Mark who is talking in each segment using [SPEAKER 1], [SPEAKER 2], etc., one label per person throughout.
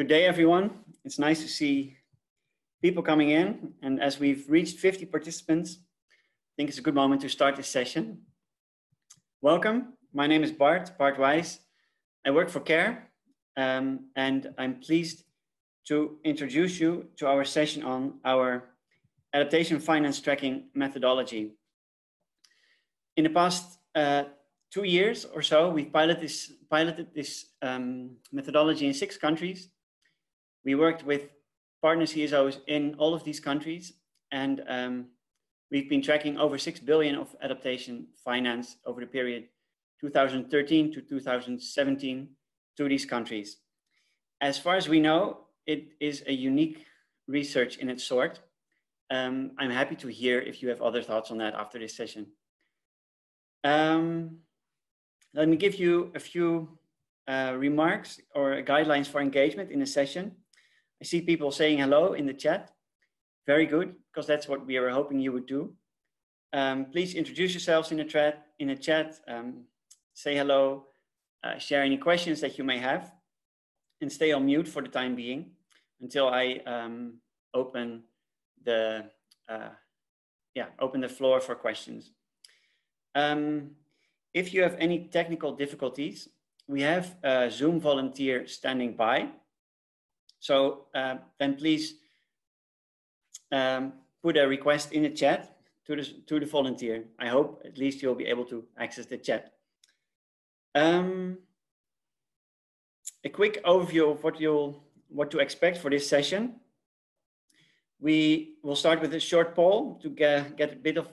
[SPEAKER 1] Good day, everyone. It's nice to see people coming in. And as we've reached 50 participants, I think it's a good moment to start this session. Welcome. My name is Bart, Bart Weijs. I work for CARE, um, and I'm pleased to introduce you to our session on our adaptation finance tracking methodology. In the past uh, two years or so, we've piloted this, piloted this um, methodology in six countries. We worked with partner CSOs in all of these countries, and um, we've been tracking over 6 billion of adaptation finance over the period 2013 to 2017 to these countries. As far as we know, it is a unique research in its sort. Um, I'm happy to hear if you have other thoughts on that after this session. Um, let me give you a few uh, remarks or guidelines for engagement in a session. I see people saying hello in the chat. Very good, because that's what we were hoping you would do. Um, please introduce yourselves in the chat. In a chat, um, say hello, uh, share any questions that you may have, and stay on mute for the time being until I um, open the uh, yeah open the floor for questions. Um, if you have any technical difficulties, we have a Zoom volunteer standing by. So uh, then please um, put a request in the chat to the, to the volunteer. I hope at least you'll be able to access the chat. Um, a quick overview of what you'll what to expect for this session. We will start with a short poll to get, get a bit of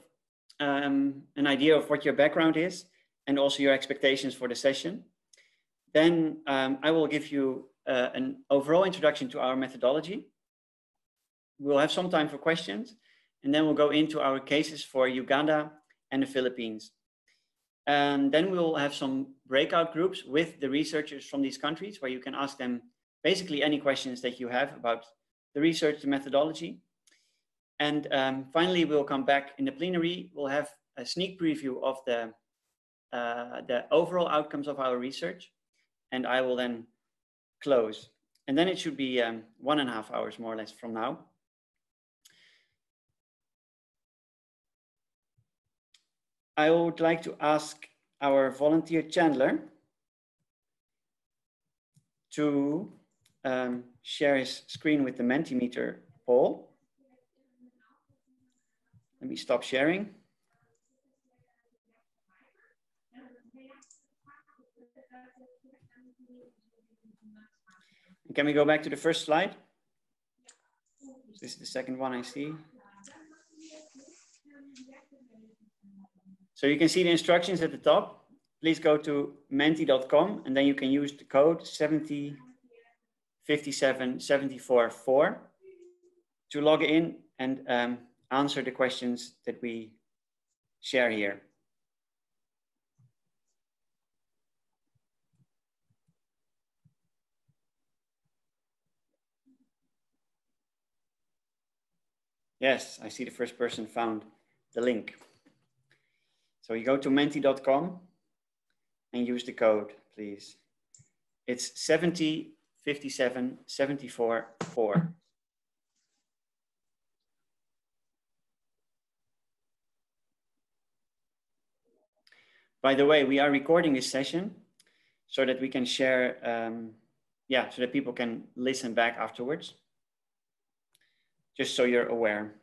[SPEAKER 1] um, an idea of what your background is and also your expectations for the session. Then um, I will give you uh, an overall introduction to our methodology. We'll have some time for questions, and then we'll go into our cases for Uganda and the Philippines. And then we'll have some breakout groups with the researchers from these countries where you can ask them basically any questions that you have about the research, the methodology. And um, finally, we'll come back in the plenary. We'll have a sneak preview of the, uh, the overall outcomes of our research. And I will then close. And then it should be um, one and a half hours more or less from now. I would like to ask our volunteer Chandler to um, share his screen with the Mentimeter poll. Let me stop sharing. Can we go back to the first slide? This is the second one I see. So you can see the instructions at the top. Please go to menti.com and then you can use the code 7057744 to log in and um, answer the questions that we share here. Yes, I see the first person found the link. So you go to menti.com and use the code, please. It's 70 57 74 4. By the way, we are recording this session so that we can share, um, yeah, so that people can listen back afterwards just so you're aware.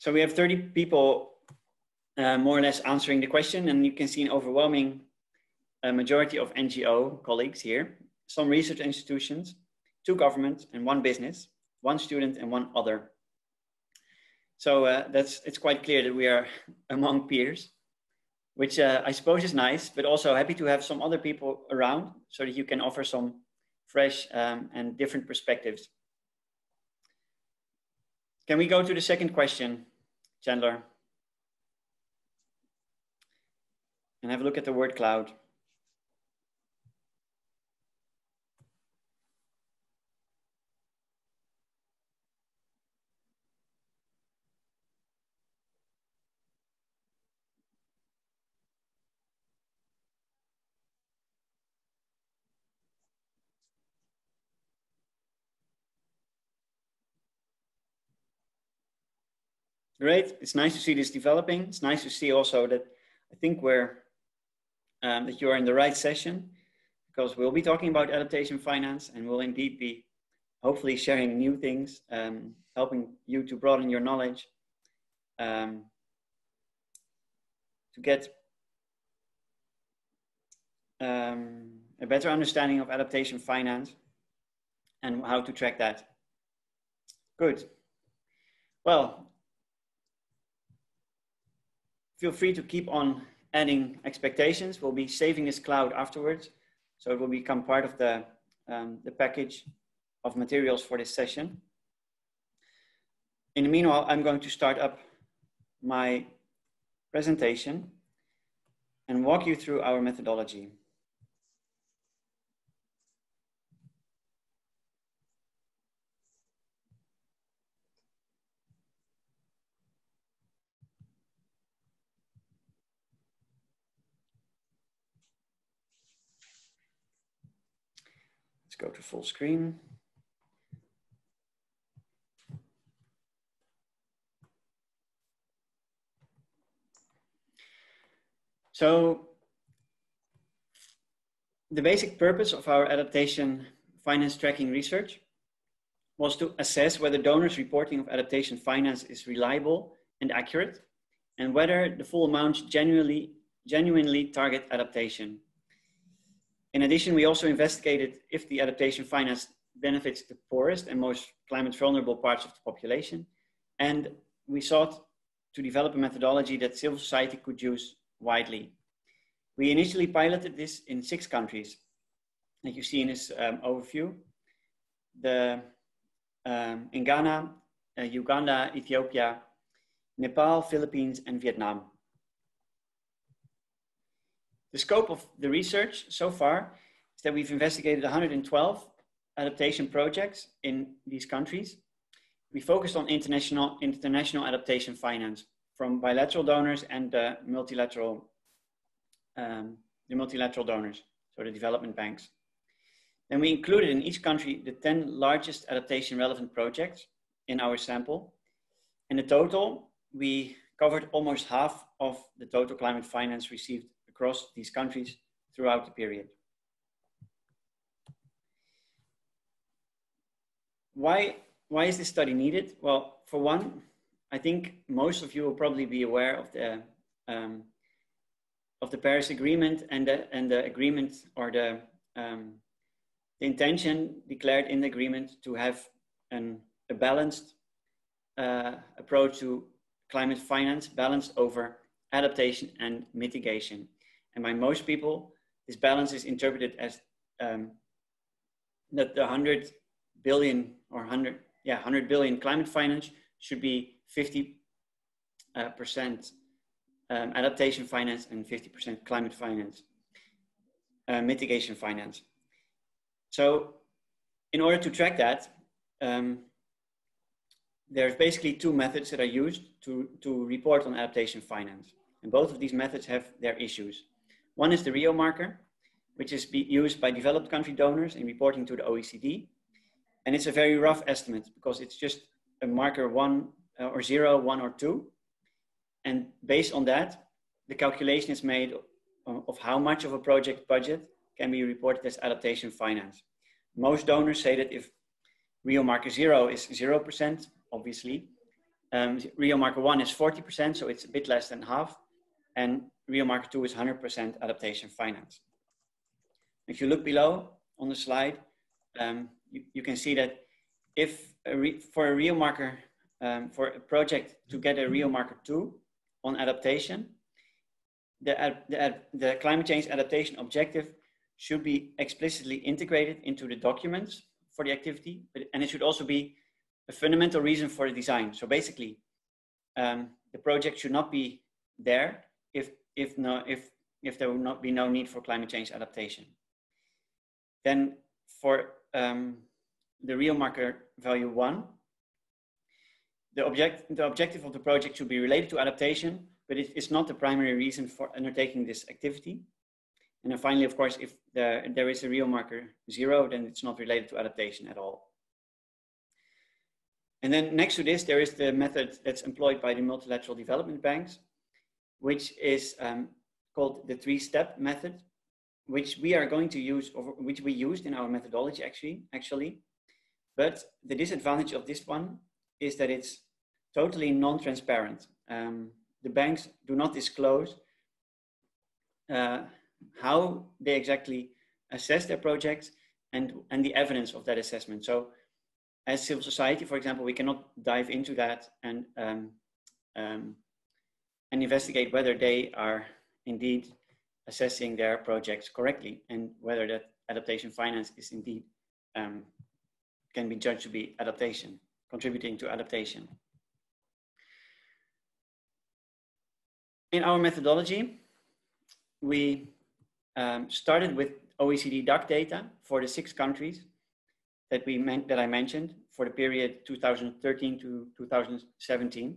[SPEAKER 1] So we have 30 people uh, more or less answering the question and you can see an overwhelming uh, majority of NGO colleagues here, some research institutions, two governments and one business, one student and one other. So uh, that's it's quite clear that we are among peers, which uh, I suppose is nice, but also happy to have some other people around so that you can offer some fresh um, and different perspectives. Can we go to the second question, Chandler? And have a look at the word cloud. Great. It's nice to see this developing. It's nice to see also that I think we're um, that you are in the right session because we'll be talking about adaptation finance and we'll indeed be hopefully sharing new things, um, helping you to broaden your knowledge, um, to get um, a better understanding of adaptation finance and how to track that. Good. Well, feel free to keep on adding expectations. We'll be saving this cloud afterwards. So it will become part of the, um, the package of materials for this session. In the meanwhile, I'm going to start up my presentation and walk you through our methodology. Go to full screen. So the basic purpose of our adaptation finance tracking research was to assess whether donors reporting of adaptation finance is reliable and accurate and whether the full amounts genuinely, genuinely target adaptation. In addition, we also investigated if the adaptation finance benefits the poorest and most climate vulnerable parts of the population. And we sought to develop a methodology that civil society could use widely. We initially piloted this in six countries, that you see in this um, overview. The, um, in Ghana, uh, Uganda, Ethiopia, Nepal, Philippines, and Vietnam. The scope of the research so far is that we've investigated 112 adaptation projects in these countries. We focused on international, international adaptation finance from bilateral donors and uh, multilateral, um, the multilateral donors, so the development banks. Then we included in each country the 10 largest adaptation relevant projects in our sample. In the total, we covered almost half of the total climate finance received across these countries throughout the period. Why, why is this study needed? Well, for one, I think most of you will probably be aware of the, um, of the Paris Agreement and the, and the agreement or the, um, the intention declared in the agreement to have an, a balanced uh, approach to climate finance, balanced over adaptation and mitigation. And by most people, this balance is interpreted as um, that the 100 billion or 100, yeah, 100 billion climate finance should be 50 uh, percent um, adaptation finance and 50% climate finance, uh, mitigation finance. So in order to track that, um, there's basically two methods that are used to, to report on adaptation finance. And both of these methods have their issues. One is the Rio marker, which is used by developed country donors in reporting to the OECD. And it's a very rough estimate because it's just a marker one uh, or zero, one or two. And based on that, the calculation is made of, how much of a project budget can be reported as adaptation finance. Most donors say that if Rio marker zero is 0%, obviously, um, Rio marker one is 40%, so it's a bit less than half. And Rio Marker 2 is 100% adaptation finance. If you look below on the slide, um, you, you, can see that if a for a Rio Marker, um, for a project to get a Rio Marker 2 on adaptation, the, the, the climate change adaptation objective should be explicitly integrated into the documents for the activity, but, and it should also be a fundamental reason for the design. So basically, um, the project should not be there if, if, no, if, if there will not be no need for climate change adaptation. Then for um, the Rio marker value one, the, object, the objective of the project should be related to adaptation, but it is not the primary reason for undertaking this activity. And then finally, of course, if there, there is a Rio marker zero, then it's not related to adaptation at all. And then next to this, there is the method that's employed by the multilateral development banks, which is um, called the three-step method, which we are going to use, or which we used in our methodology actually, actually. But the disadvantage of this one is that it's totally non-transparent. Um, the banks do not disclose uh, how they exactly assess their projects and, and the evidence of that assessment. So as civil society, for example, we cannot dive into that and, um, um, and investigate whether they are indeed assessing their projects correctly and whether that adaptation finance is indeed um, can be judged to be adaptation, contributing to adaptation. In our methodology, we um, started with OECD DAC data for the six countries that we meant that I mentioned for the period 2013 to 2017.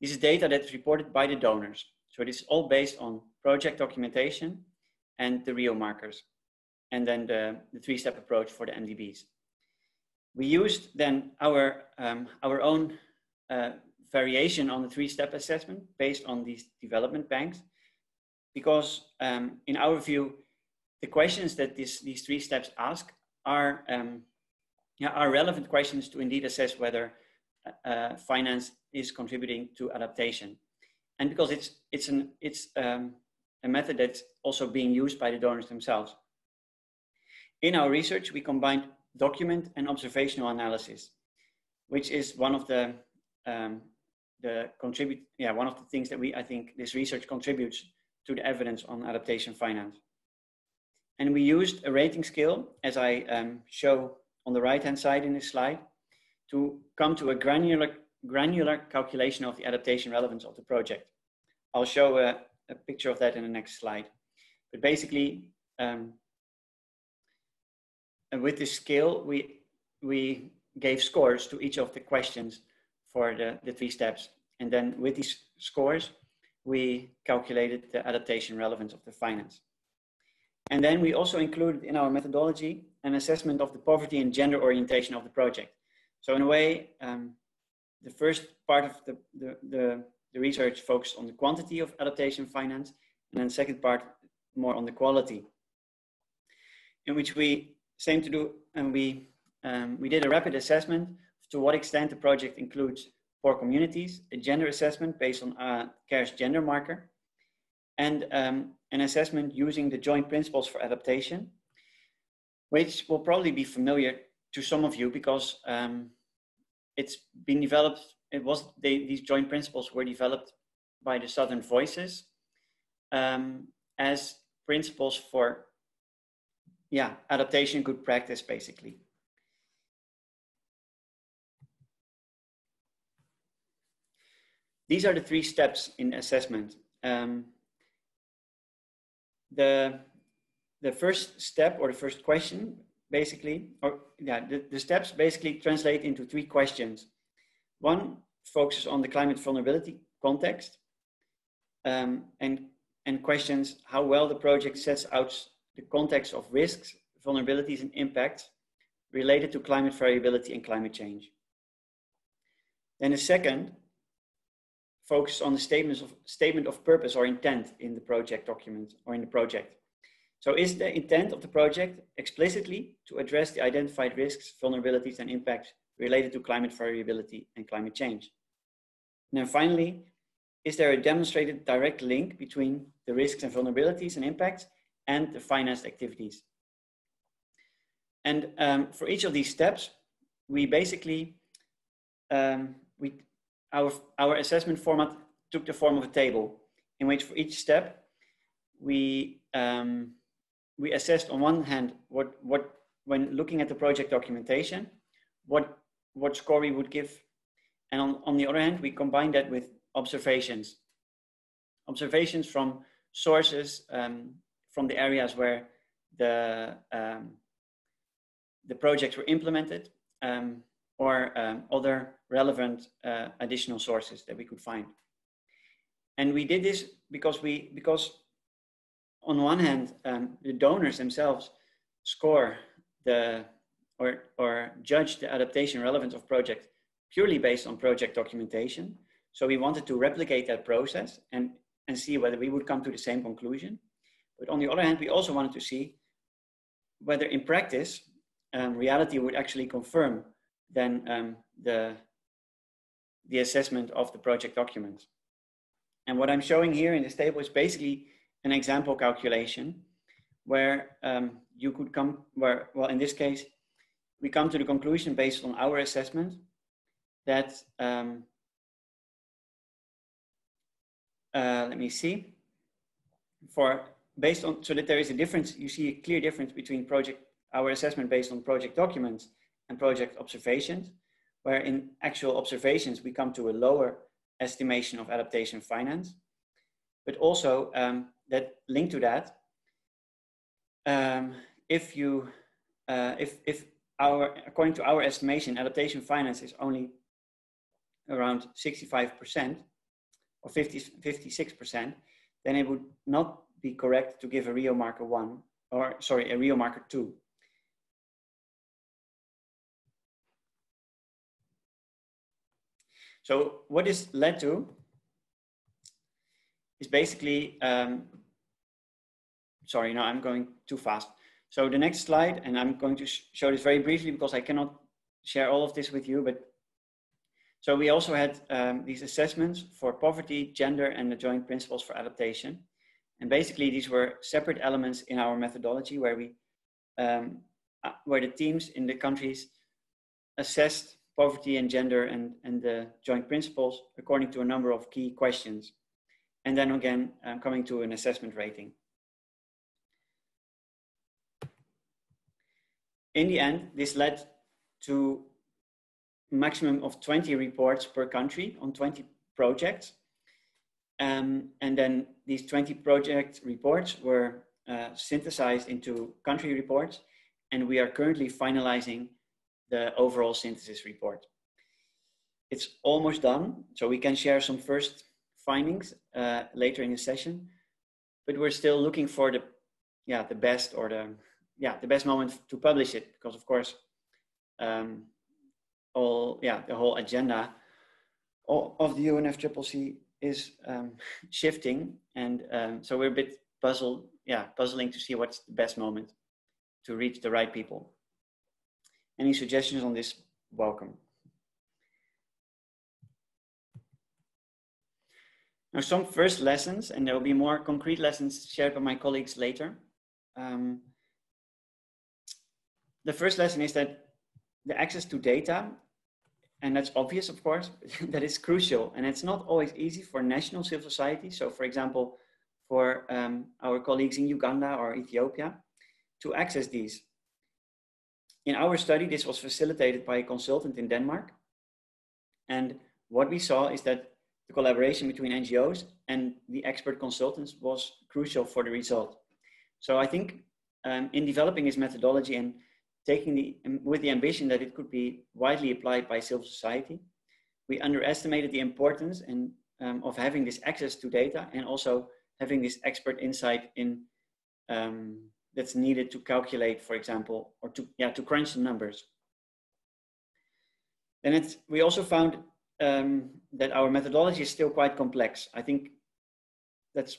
[SPEAKER 1] This is data that's reported by the donors. So it is all based on project documentation and the Rio markers, and then the, the three-step approach for the MDBs. We used then our, um, our own uh, variation on the three-step assessment based on these development banks because um, in our view, the questions that this, these three steps ask are, um, yeah, are relevant questions to indeed assess whether uh, finance is contributing to adaptation. And because it's, it's, an, it's um, a method that's also being used by the donors themselves. In our research, we combined document and observational analysis, which is one of the, um, the contribute, yeah, one of the things that we, I think this research contributes to the evidence on adaptation finance. And we used a rating scale, as I um, show on the right-hand side in this slide, to come to a granular, granular calculation of the adaptation relevance of the project. I'll show a, a picture of that in the next slide. But basically, um, and with this scale, we, we gave scores to each of the questions for the, the three steps. And then with these scores, we calculated the adaptation relevance of the finance. And then we also included in our methodology an assessment of the poverty and gender orientation of the project. So in a way, um, the first part of the, the, the, the, research focused on the quantity of adaptation finance, and then the second part more on the quality, in which we same to do, and we, um, we did a rapid assessment to what extent the project includes poor communities, a gender assessment based on a CARE's gender marker, and um, an assessment using the joint principles for adaptation, which will probably be familiar to some of you because um, it's been developed, it was, they, these joint principles were developed by the Southern Voices um, as principles for, yeah, adaptation good practice basically. these are the three steps in assessment. Um, the, the first step or the first question basically, or yeah, the, the steps basically translate into three questions. One focuses on the climate vulnerability context um, and, and questions how well the project sets out the context of risks, vulnerabilities and impacts related to climate variability and climate change. Then the second focus on the statements of statement of purpose or intent in the project document or in the project. So is the intent of the project explicitly to address the identified risks, vulnerabilities and impacts related to climate variability and climate change? And then finally, is there a demonstrated direct link between the risks and vulnerabilities and impacts and the financed activities? And um, for each of these steps, we basically um, we our, our assessment format took the form of a table in which for each step we um, we assessed on one hand what what when looking at the project documentation what what score we would give. And on, on the other hand, we combine that with observations. Observations from sources um, from the areas where the, um, the projects were implemented um, or um, other relevant uh, additional sources that we could find. And we did this because we, because on one hand, um, the donors themselves score the or, or judge the adaptation relevance of project purely based on project documentation. So we wanted to replicate that process and, and see whether we would come to the same conclusion. But on the other hand, we also wanted to see whether in practice, um, reality would actually confirm then um, the, the assessment of the project documents. And what I'm showing here in this table is basically an example calculation where um, you could come, where, well, in this case, we come to the conclusion based on our assessment that, um, uh, let me see, for based on, so that there is a difference, you see a clear difference between project, our assessment based on project documents and project observations, where in actual observations, we come to a lower estimation of adaptation finance, but also um, that link to that, um, if you, uh, if, if our, according to our estimation, adaptation finance is only around 65% or 50, 56%, then it would not be correct to give a Rio marker one, or sorry, a Rio marker two. So what this led to is basically, um, sorry, no, I'm going too fast. So the next slide, and I'm going to sh show this very briefly because I cannot share all of this with you, but so we also had um, these assessments for poverty, gender, and the joint principles for adaptation. And basically these were separate elements in our methodology where we, um, uh, where the teams in the countries assessed poverty and gender and, and the joint principles according to a number of key questions. And then again, um, coming to an assessment rating. In the end, this led to maximum of 20 reports per country on 20 projects. Um, and then these 20 project reports were uh, synthesized into country reports. And we are currently finalizing the overall synthesis report. It's almost done, so we can share some first findings uh, later in the session, but we're still looking for the, yeah, the best or the yeah, the best moment to publish it because of course, um, all, yeah, the whole agenda of the UNFCCC is um, shifting. And um, so we're a bit puzzled, yeah, puzzling to see what's the best moment to reach the right people. Any suggestions on this? Welcome. Now, some first lessons, and there will be more concrete lessons shared by my colleagues later. Um, the first lesson is that the access to data, and that's obvious, of course, that is crucial. And it's not always easy for national civil society. So for example, for um, our colleagues in Uganda or Ethiopia to access these. In our study, this was facilitated by a consultant in Denmark. And what we saw is that the collaboration between NGOs and the expert consultants was crucial for the result. So I think um, in developing this methodology and taking the, with the ambition that it could be widely applied by civil society. We underestimated the importance and, um, of having this access to data and also having this expert insight in um, that's needed to calculate, for example, or to, yeah, to crunch the numbers. And it's, we also found um, that our methodology is still quite complex. I think that's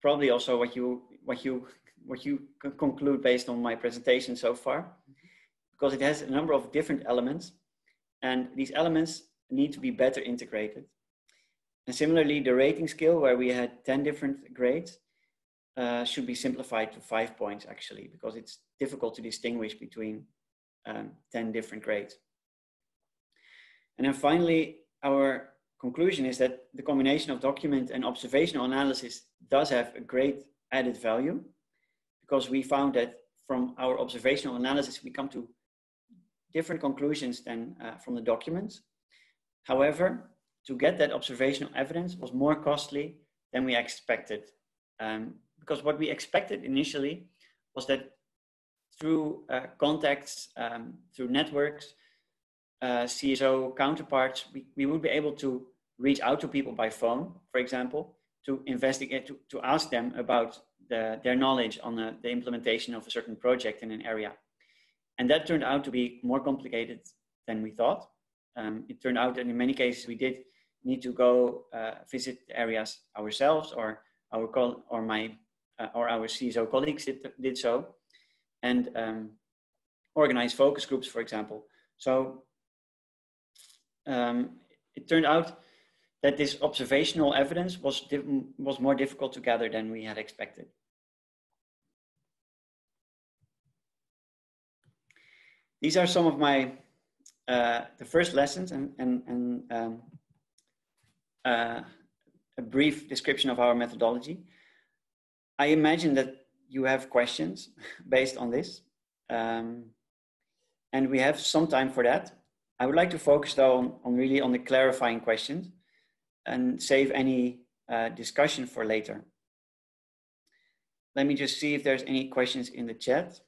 [SPEAKER 1] probably also what you, what you, what you can conclude based on my presentation so far because it has a number of different elements and these elements need to be better integrated. And similarly, the rating scale where we had 10 different grades uh, should be simplified to five points actually, because it's difficult to distinguish between um, 10 different grades. And then finally, our conclusion is that the combination of document and observational analysis does have a great added value because we found that from our observational analysis, we come to different conclusions than uh, from the documents. However, to get that observational evidence was more costly than we expected. Um, because what we expected initially was that through uh, contacts, um, through networks, uh, CSO counterparts, we, we would be able to reach out to people by phone, for example, to investigate, to, to ask them about the, their knowledge on the, the implementation of a certain project in an area. And that turned out to be more complicated than we thought. Um, it turned out that in many cases we did need to go uh, visit areas ourselves or our col- or my uh, or our CSO colleagues did, did so and um, organize focus groups, for example. So um, it turned out that this observational evidence was, was more difficult to gather than we had expected. These are some of my, uh, the first lessons and, and, and um, uh, a brief description of our methodology. I imagine that you have questions based on this. Um, and we have some time for that. I would like to focus though on, on really on the clarifying questions and save any uh, discussion for later. Let me just see if there's any questions in the chat.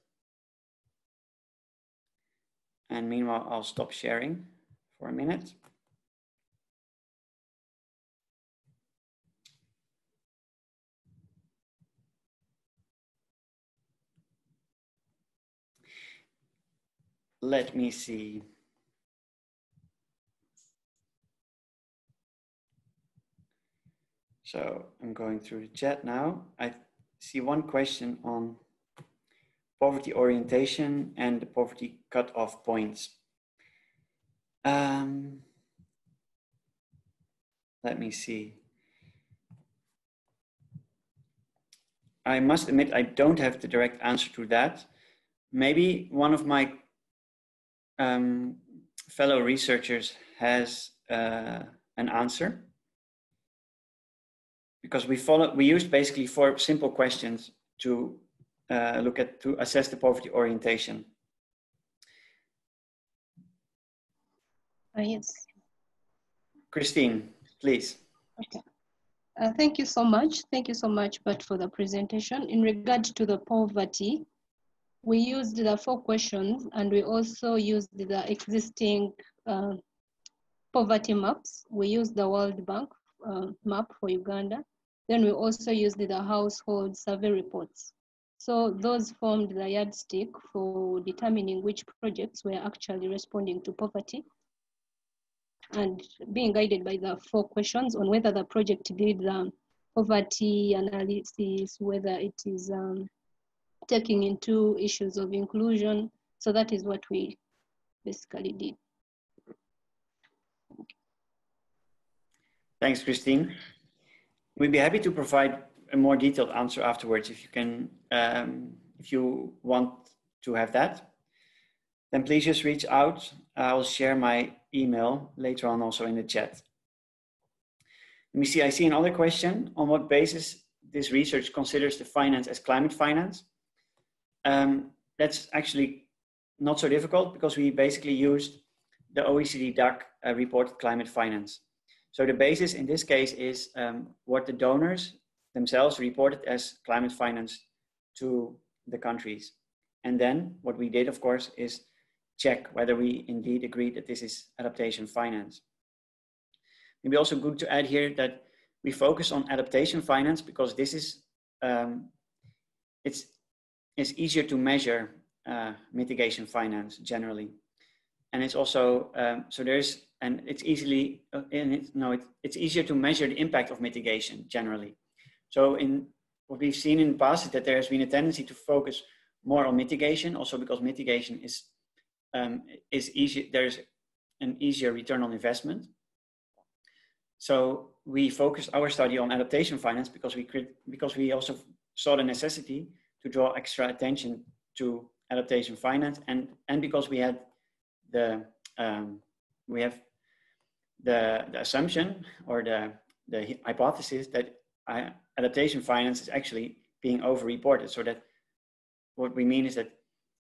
[SPEAKER 1] And meanwhile, I'll stop sharing for a minute. Let me see. So I'm going through the chat now. I see one question on poverty orientation and the poverty cutoff points. Um, let me see. I must admit, I don't have the direct answer to that. Maybe one of my um, fellow researchers has uh, an answer because we followed, we used basically four simple questions to uh, look at to assess the poverty orientation.
[SPEAKER 2] Uh, yes.
[SPEAKER 1] Christine, please.
[SPEAKER 2] Okay. Uh, thank you so much. Thank you so much, but for the presentation. In regard to the poverty, we used the four questions and we also used the existing uh, poverty maps. We used the World Bank uh, map for Uganda. Then we also used the household survey reports. So those formed the yardstick for determining which projects were actually responding to poverty and being guided by the four questions on whether the project did the poverty analysis, whether it is um, taking into issues of inclusion. So that is what we basically did.
[SPEAKER 1] Thanks, Christine. We'd be happy to provide a more detailed answer afterwards if you can, um, if you want to have that. Then please just reach out. I'll share my email later on also in the chat. Let me see, I see another question. On what basis this research considers the finance as climate finance? Um, that's actually not so difficult because we basically used the OECD DAC uh, reported climate finance. So the basis in this case is um, what the donors themselves reported as climate finance to the countries. And then what we did, of course, is check whether we indeed agree that this is adaptation finance. Maybe also good to add here that we focus on adaptation finance because this is um, it's it's easier to measure uh, mitigation finance generally. And it's also, um, so there's, and it's easily, uh, no, it, it's easier to measure the impact of mitigation generally. So in what we've seen in the past is that there has been a tendency to focus more on mitigation, also because mitigation is, um, is easy, there's an easier return on investment. So we focused our study on adaptation finance because we, because we also saw the necessity to draw extra attention to adaptation finance and and because we had the um, we have the, the assumption or the the hypothesis that I, adaptation finance is actually being over-reported so that what we mean is that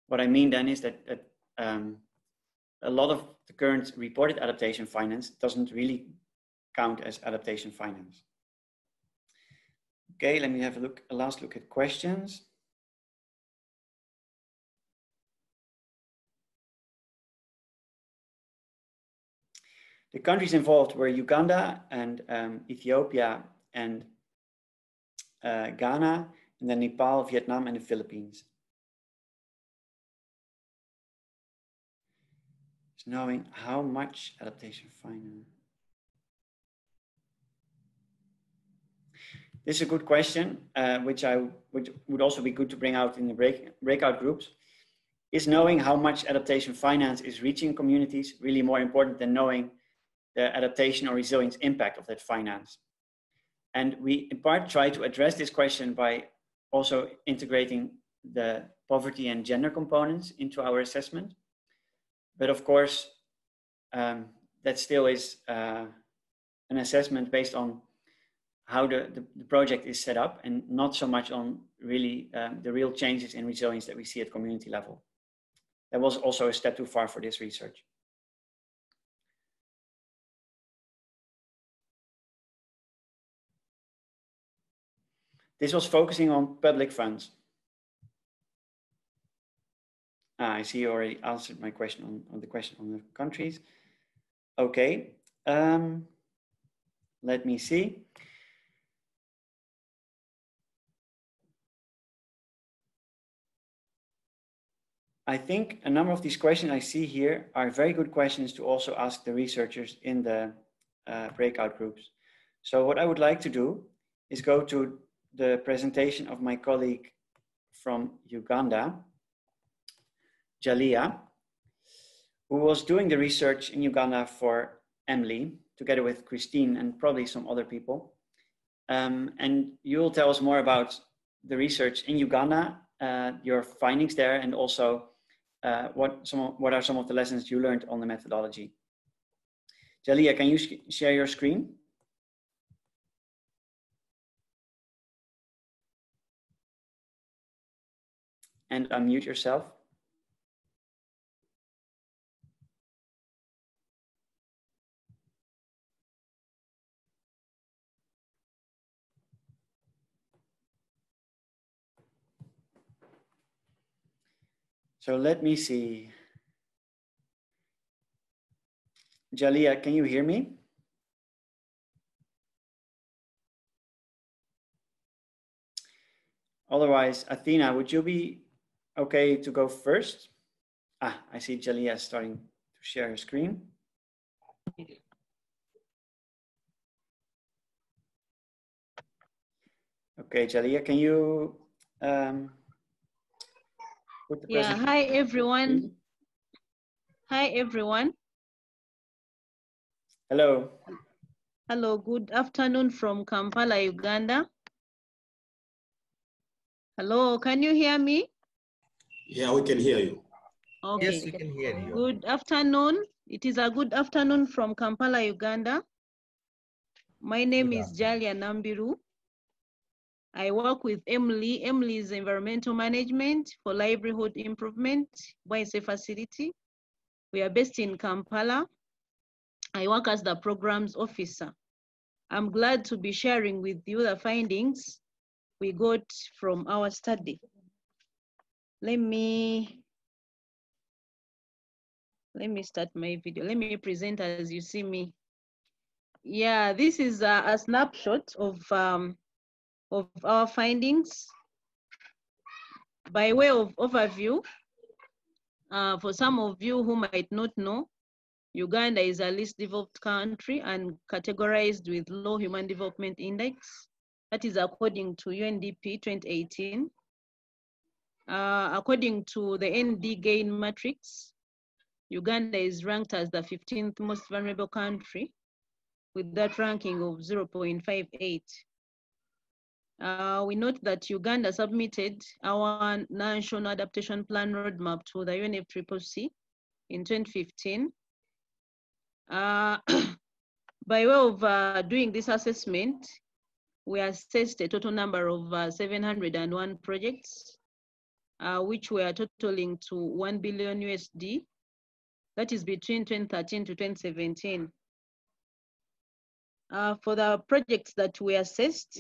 [SPEAKER 1] what I mean then is that, that um, a lot of the current reported adaptation finance doesn't really count as adaptation finance. Okay, let me have a look, a last look at questions. The countries involved were Uganda and um, Ethiopia and uh, Ghana, and then Nepal, Vietnam, and the Philippines. It's knowing how much adaptation finance. This is a good question, uh, which I would, would also be good to bring out in the break, breakout groups. Is knowing how much adaptation finance is reaching communities really more important than knowing the adaptation or resilience impact of that finance? And we in part try to address this question by also integrating the poverty and gender components into our assessment. But of course, um, that still is uh, an assessment based on how the, the, the, project is set up and not so much on really um, the real changes in resilience that we see at community level. That was also a step too far for this research. This was focusing on public funds. Ah, I see you already answered my question on, on the question on the countries. Okay, um, let me see. I think a number of these questions I see here are very good questions to also ask the researchers in the uh, breakout groups. So what I would like to do is go to the presentation of my colleague from Uganda, Jalia, who was doing the research in Uganda for Emily, together with Christine and probably some other people. Um, and you'll tell us more about the research in Uganda, uh, your findings there, and also uh, what, some, what are some of the lessons you learned on the methodology. Jalia, can you share your screen? And unmute yourself. So let me see. Jalia, can you hear me? Otherwise, Athena, would you be okay to go first? Ah, I see Jalia starting to share her screen. Okay, Jalia, can you um,
[SPEAKER 3] yeah, hi everyone. Hi everyone.
[SPEAKER 1] Hello.
[SPEAKER 3] Hello, good afternoon from Kampala, Uganda. Hello, can you hear me?
[SPEAKER 4] Yeah, we can hear you.
[SPEAKER 3] Okay.
[SPEAKER 5] Yes, we can hear you.
[SPEAKER 3] Good afternoon. It is a good afternoon from Kampala, Uganda. My name good is Jalia Nambiru. I work with Emily. Emily is environmental management for livelihood improvement, Bwaise facility. We are based in Kampala. I work as the programs officer. I'm glad to be sharing with you the findings we got from our study let me let me start my video. Let me present as you see me. Yeah, this is a, a snapshot of um, of our findings. By way of overview, uh, for some of you who might not know, Uganda is a least developed country and categorized with low human development index. That is according to UNDP 2018. Uh, according to the ND gain matrix, Uganda is ranked as the 15th most vulnerable country with that ranking of 0.58. Uh, we note that Uganda submitted our National Adaptation Plan Roadmap to the UNFCCC in 2015. Uh, by way of uh, doing this assessment, we assessed a total number of uh, 701 projects uh, which were totaling to 1 billion USD. That is between 2013 to 2017. Uh, for the projects that we assessed,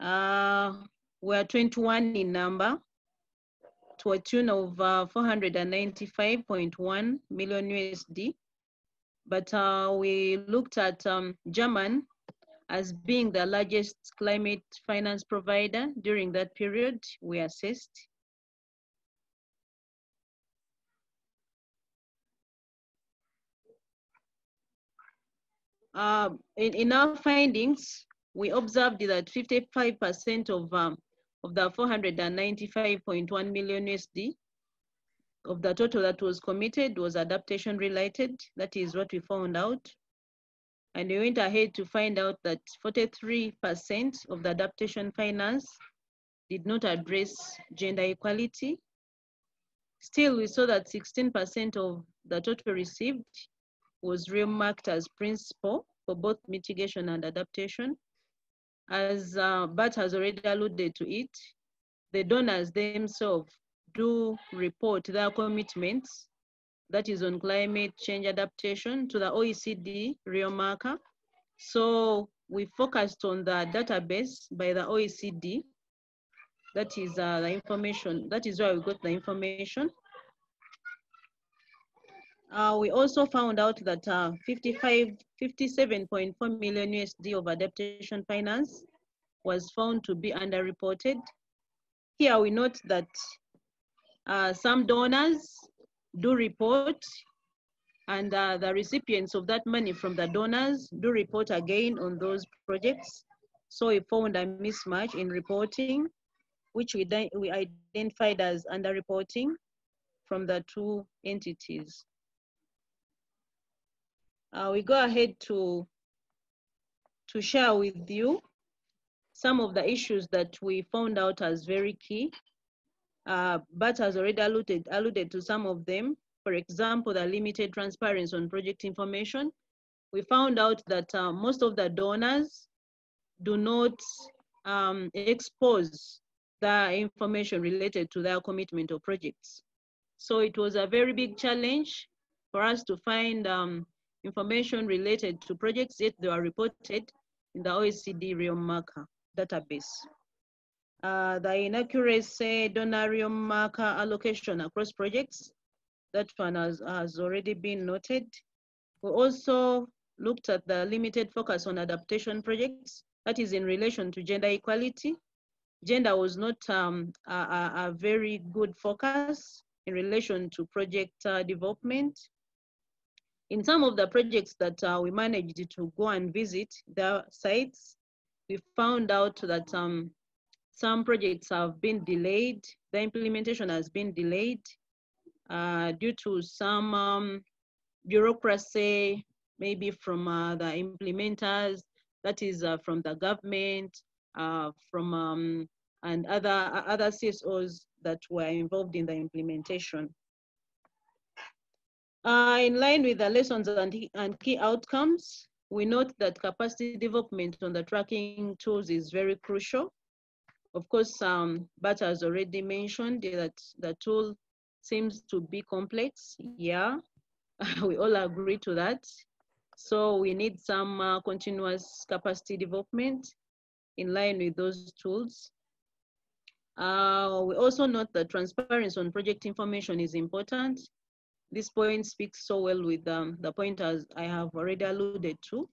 [SPEAKER 3] uh, were 21 in number to a tune of uh, 495.1 million USD. But uh, we looked at um, German as being the largest climate finance provider during that period we assessed. Uh, in, in our findings, we observed that 55% of, um, of the 495.1 million USD of the total that was committed was adaptation related. That is what we found out. And we went ahead to find out that 43% of the adaptation finance did not address gender equality. Still, we saw that 16% of the total received was remarked as principal for both mitigation and adaptation. As uh, Bart has already alluded to it, the donors themselves do report their commitments that is on climate change adaptation to the OECD Rio marker. So we focused on the database by the OECD. That is uh, the information, that is where we got the information. Uh, we also found out that uh, 55, 57.4 million USD of adaptation finance was found to be underreported. Here we note that uh, some donors do report and uh, the recipients of that money from the donors do report again on those projects. So we found a mismatch in reporting, which we, we identified as underreporting from the two entities. Uh, we go ahead to, to share with you some of the issues that we found out as very key. Uh, Bart has already alluded, alluded to some of them. For example, the limited transparency on project information. We found out that uh, most of the donors do not um, expose the information related to their commitment of projects. So it was a very big challenge for us to find um, information related to projects, yet they were reported in the OECD Rio marker database. Uh, the inaccuracy donor Rio marker allocation across projects, that one has, has already been noted. We also looked at the limited focus on adaptation projects, that is in relation to gender equality. Gender was not um, a, a, a, very good focus in relation to project uh, development. In some of the projects that uh, we managed to go and visit the sites, we found out that um, some projects have been delayed. The implementation has been delayed uh, due to some um, bureaucracy, maybe from uh, the implementers, that is uh, from the government, uh, from um, and other other CSOs that were involved in the implementation. Uh, in line with the lessons and, and key outcomes, we note that capacity development on the tracking tools is very crucial. Of course, um, Bart has already mentioned that the tool seems to be complex. Yeah, we all agree to that. So we need some uh, continuous capacity development in line with those tools. Uh, we also note that transparency on project information is important. This point speaks so well with um, the point as I have already alluded to,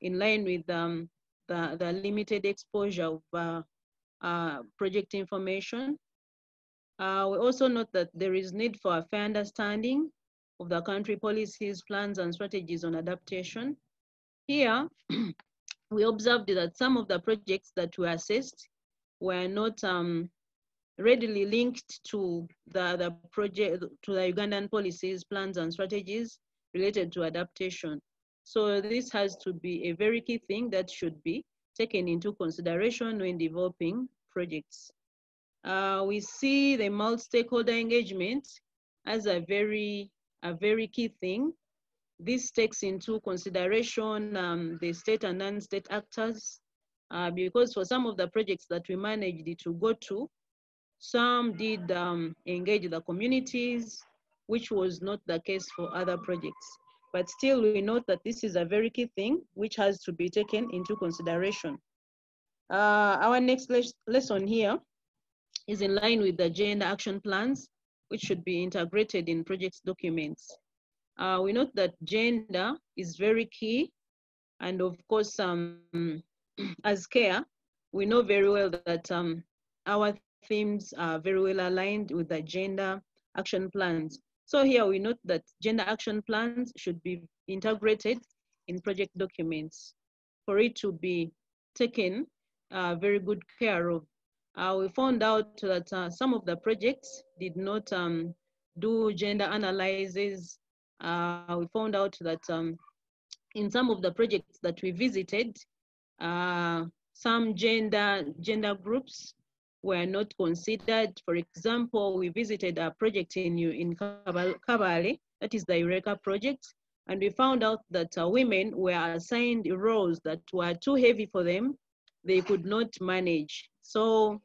[SPEAKER 3] in line with um, the, the limited exposure of uh, uh, project information. Uh, we also note that there is need for a fair understanding of the country policies, plans, and strategies on adaptation. Here, we observed that some of the projects that we assessed were not um, readily linked to the, the project, to the Ugandan policies, plans, and strategies related to adaptation. So this has to be a very key thing that should be taken into consideration when developing projects. Uh, we see the multi-stakeholder engagement as a very, a very key thing. This takes into consideration um, the state and non-state actors, uh, because for some of the projects that we managed to go to, some did um, engage the communities, which was not the case for other projects. But still, we note that this is a very key thing which has to be taken into consideration. Uh, our next les lesson here is in line with the gender action plans, which should be integrated in project documents. Uh, we note that gender is very key. And of course, um, as CARE, we know very well that um, our themes are very well aligned with the gender action plans. So here we note that gender action plans should be integrated in project documents for it to be taken uh, very good care of. Uh, we found out that uh, some of the projects did not um, do gender analyses. Uh, we found out that um, in some of the projects that we visited, uh, some gender, gender groups were not considered. For example, we visited a project in, in Kabale, that is the Eureka project, and we found out that uh, women were assigned roles that were too heavy for them. They could not manage. So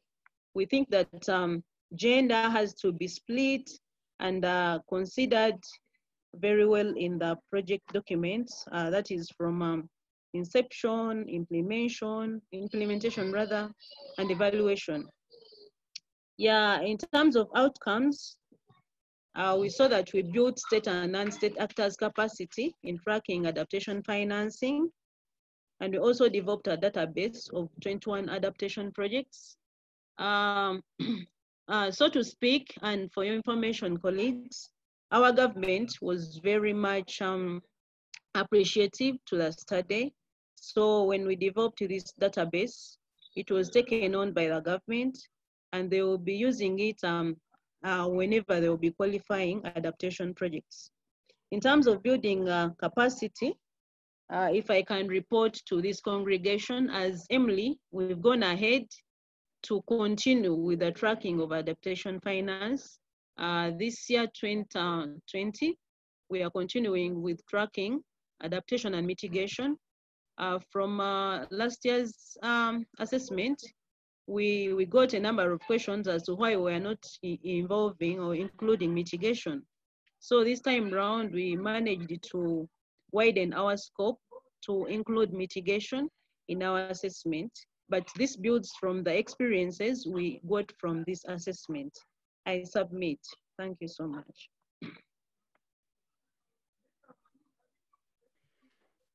[SPEAKER 3] we think that um, gender has to be split and uh, considered very well in the project documents. Uh, that is from um, inception, implementation, implementation rather, and evaluation. Yeah, in terms of outcomes, uh, we saw that we built state and non-state actors capacity in tracking adaptation financing. And we also developed a database of 21 adaptation projects. Um, uh, so to speak, and for your information, colleagues, our government was very much um, appreciative to the study. So when we developed this database, it was taken on by the government and they will be using it um, uh, whenever they will be qualifying adaptation projects. In terms of building uh, capacity, uh, if I can report to this congregation, as Emily, we've gone ahead to continue with the tracking of adaptation finance. Uh, this year, 2020, we are continuing with tracking adaptation and mitigation. Uh, from uh, last year's um, assessment, we, we got a number of questions as to why we are not involving or including mitigation. So this time round, we managed to widen our scope to include mitigation in our assessment, but this builds from the experiences we got from this assessment. I submit. Thank you so much.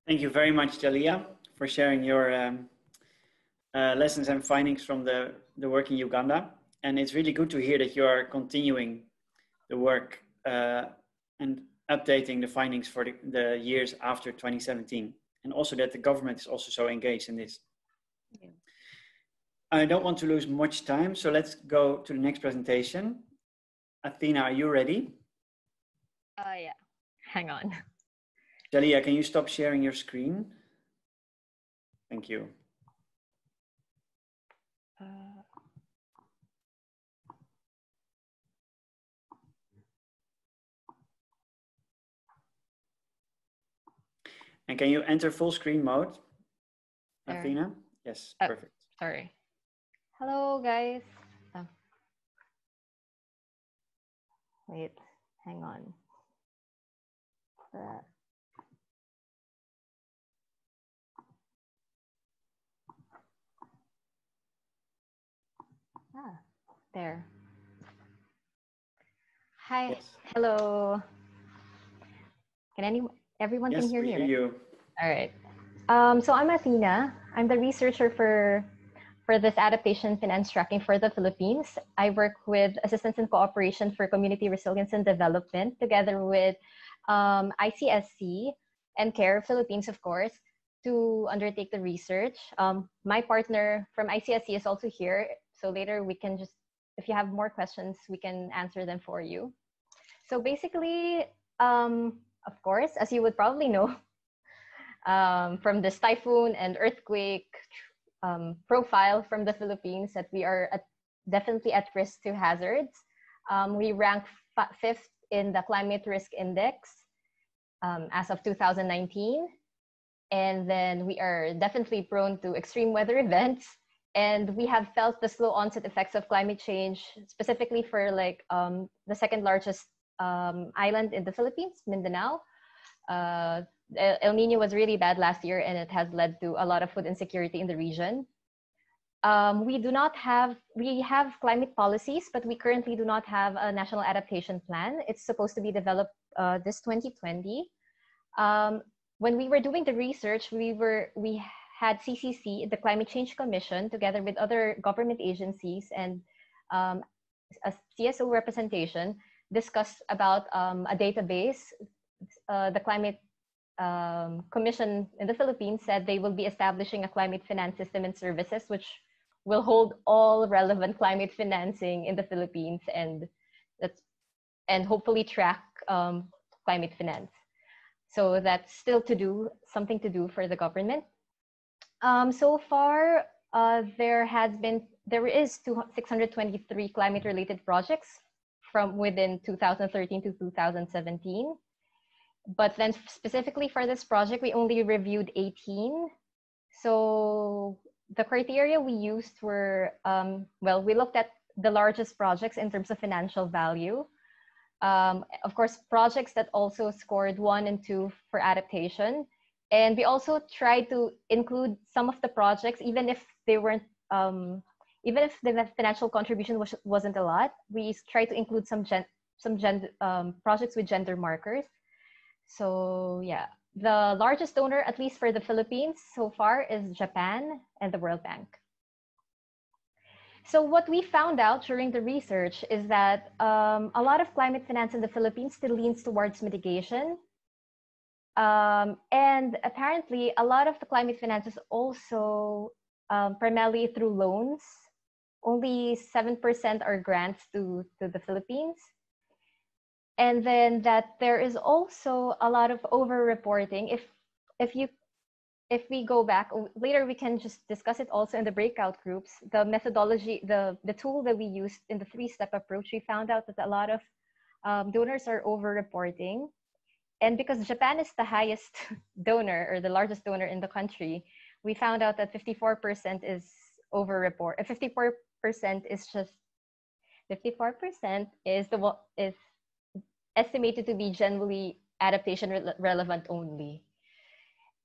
[SPEAKER 1] Thank you very much, Jalia, for sharing your um, uh, lessons and findings from the, the work in Uganda. And it's really good to hear that you are continuing the work uh, and updating the findings for the, the, years after 2017. And also that the government is also so engaged in this. Yeah. I don't want to lose much time, so let's go to the next presentation. Athena, are you ready?
[SPEAKER 5] Uh, yeah, hang on.
[SPEAKER 1] Jalia, can you stop sharing your screen? Thank you. Uh, and can you enter full screen mode, there. Athena? Yes, uh, perfect.
[SPEAKER 5] Sorry. Hello, guys. Oh. Wait, hang on. Uh, Ah, there. Hi. Yes. Hello. Can any everyone
[SPEAKER 1] yes,
[SPEAKER 5] can hear
[SPEAKER 1] me?
[SPEAKER 5] Hear
[SPEAKER 1] you.
[SPEAKER 5] All right. Um, so I'm Athena. I'm the researcher for for this adaptation finance tracking for the Philippines. I work with Assistance and Cooperation for Community Resilience and Development together with um, ICSC and CARE Philippines, of course, to undertake the research. Um, my partner from ICSC is also here. So later we can just, if you have more questions, we can answer them for you. So basically, um, of course, as you would probably know, um, from this typhoon and earthquake um, profile from the Philippines, that we are at, definitely at risk to hazards. Um, we rank fifth in the climate risk index um, as of 2019. And then we are definitely prone to extreme weather events and we have felt the slow onset effects of climate change specifically for like um, the second largest um, island in the Philippines, Mindanao. Uh, El Nino was really bad last year and it has led to a lot of food insecurity in the region. Um, we do not have, we have climate policies, but we currently do not have a national adaptation plan. It's supposed to be developed uh, this 2020. Um, when we were doing the research, we were, we had CCC, the Climate Change Commission, together with other government agencies and um, a CSO representation, discuss about um, a database. Uh, the Climate um, Commission in the Philippines said they will be establishing a climate finance system and services, which will hold all relevant climate financing in the Philippines and that's and hopefully track um, climate finance. So that's still to do, something to do for the government. Um, so far, uh, there has been, there is two, 623 climate-related projects from within 2013 to 2017. But then specifically for this project, we only reviewed 18. So the criteria we used were, um, well, we looked at the largest projects in terms of financial value. Um, of course, projects that also scored one and two for adaptation. And we also tried to include some of the projects, even if they weren't, um, even if the financial contribution was, wasn't a lot, we tried to include some gen, some gender um, projects with gender markers. So yeah, the largest donor, at least for the Philippines so far, is Japan and the World Bank. So what we found out during the research is that um, a lot of climate finance in the Philippines still leans towards mitigation. Um, and apparently a lot of the climate finance is also um, primarily through loans. Only 7% are grants to, to the Philippines. And then that there is also a lot of over reporting if if you if we go back later we can just discuss it also in the breakout groups. The methodology the the tool that we used in the three step approach we found out that a lot of um, donors are over reporting and because japan is the highest donor or the largest donor in the country we found out that 54% is over report 54% is just 54% is the is estimated to be generally adaptation re relevant only.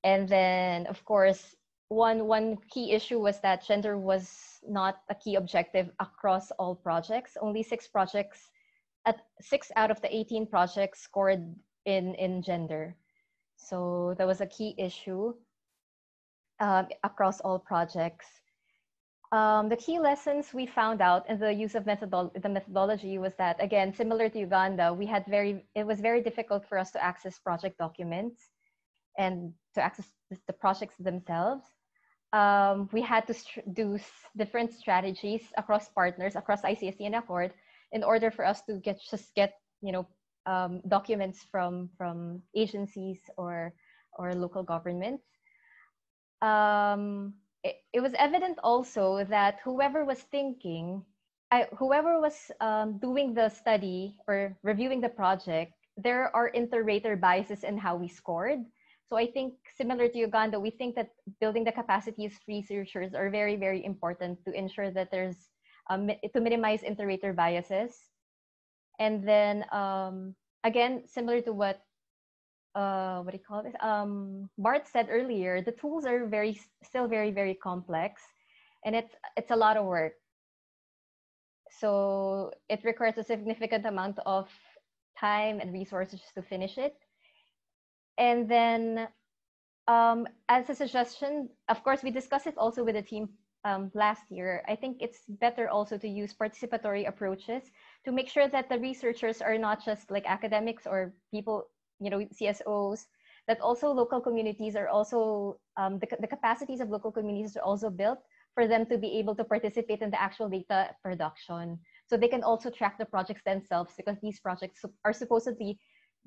[SPEAKER 5] And then, of course, one, one key issue was that gender was not a key objective across all projects. Only six projects, at six out of the 18 projects scored in, in gender. So that was a key issue uh, across all projects. Um, the key lessons we found out in the use of methodol the methodology was that, again, similar to Uganda, we had very, it was very difficult for us to access project documents and to access the projects themselves. Um, we had to do different strategies across partners, across ICSC and Accord, in order for us to get just get you know um, documents from from agencies or or local governments. Um, it, it was evident also that whoever was thinking, I, whoever was um, doing the study or reviewing the project, there are inter-rater biases in how we scored. So I think similar to Uganda, we think that building the capacities of researchers are very, very important to ensure that there's um, to minimize inter-rater biases. And then um, again, similar to what uh, what do you call this? Um, Bart said earlier, the tools are very still very very complex, and it's it's a lot of work. So it requires a significant amount of time and resources to finish it. And then, um, as a suggestion, of course, we discussed it also with the team um, last year. I think it's better also to use participatory approaches to make sure that the researchers are not just like academics or people you know CSOs that also local communities are also um, the, the capacities of local communities are also built for them to be able to participate in the actual data production so they can also track the projects themselves because these projects are supposedly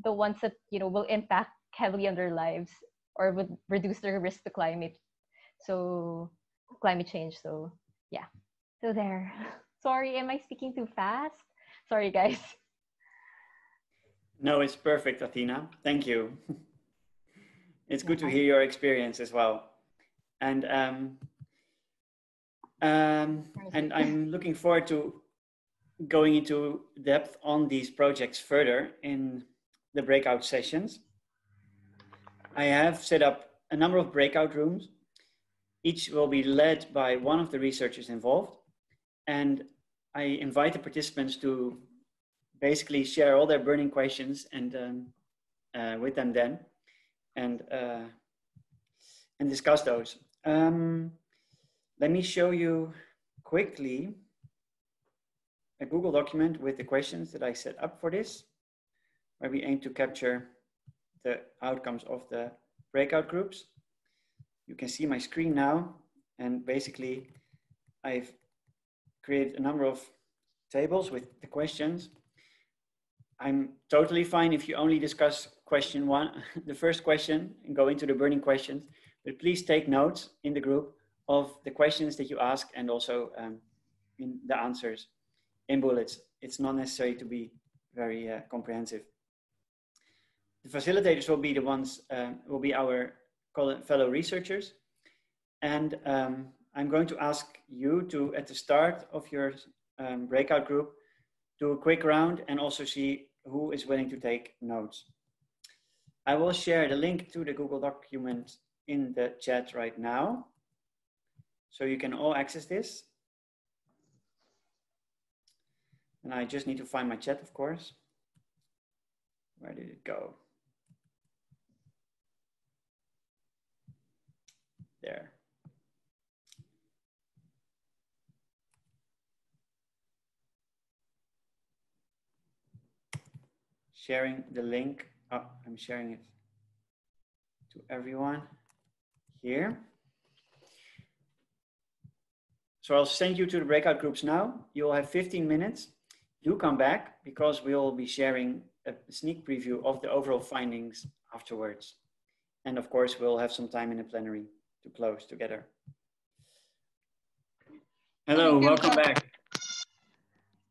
[SPEAKER 5] the ones that you know will impact heavily on their lives or would reduce their risk to climate so climate change so yeah so there sorry am i speaking too fast sorry guys
[SPEAKER 1] no, it's perfect, Athena. Thank you. it's good to hear your experience as well. And um, um, and I'm looking forward to going into depth on these projects further in the breakout sessions. I have set up a number of breakout rooms. Each will be led by one of the researchers involved. And I invite the participants to basically share all their burning questions and um, uh, with them then and uh, and discuss those. Um, let me show you quickly a Google document with the questions that I set up for this, where we aim to capture the outcomes of the breakout groups. You can see my screen now, and basically I've created a number of tables with the questions. I'm totally fine if you only discuss question one, the first question, and go into the burning questions, but please take notes in the group of the questions that you ask and also um, in the answers in bullets. It's not necessary to be very uh, comprehensive. The facilitators will be the ones, uh, will be our fellow researchers. And um, I'm going to ask you to, at the start of your um, breakout group, do a quick round and also see who is willing to take notes. I will share the link to the Google document in the chat right now. So you can all access this. And I just need to find my chat, of course. Where did it go? There. Sharing the link. Oh, I'm sharing it to everyone here. So I'll send you to the breakout groups now. You'll have 15 minutes. Do come back because we'll be sharing a sneak preview of the overall findings afterwards. And of course, we'll have some time in the plenary to close together. Hello, welcome back.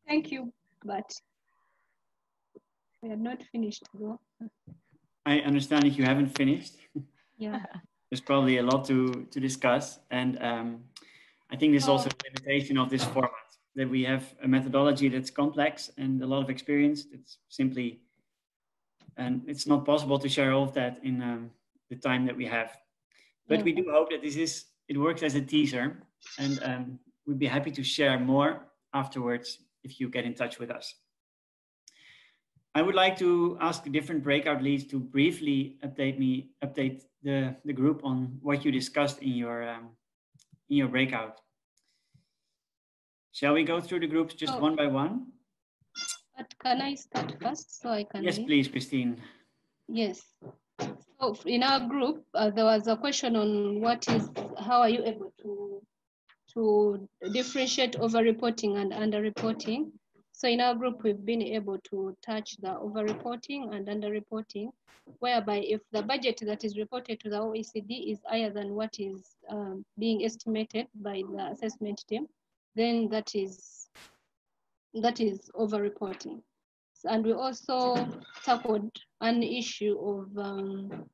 [SPEAKER 2] Thank you, but we are not finished though.
[SPEAKER 1] I understand if you haven't finished.
[SPEAKER 2] Yeah.
[SPEAKER 1] There's probably a lot to, to discuss. And um, I think there's also a limitation of this format that we have a methodology that's complex and a lot of experience. It's simply, and it's not possible to share all of that in um, the time that we have. But we do hope that this is, it works as a teaser and um, we'd be happy to share more afterwards if you get in touch with us. I would like to ask the different breakout leads to briefly update me, update the, the group on what you discussed in your um, in your breakout. Shall we go through the groups just oh. one by one?
[SPEAKER 2] But can I start first so I can?
[SPEAKER 1] Yes, please, Christine.
[SPEAKER 2] Yes. So in our group, uh, there was a question on what is, how are you able to, to differentiate over-reporting and under-reporting? So in our group, we've been able to touch the over-reporting and under-reporting, whereby if the budget that is reported to the OECD is higher than what is um, being estimated by the assessment team, then that is that is over-reporting. And we also tackled an issue of um,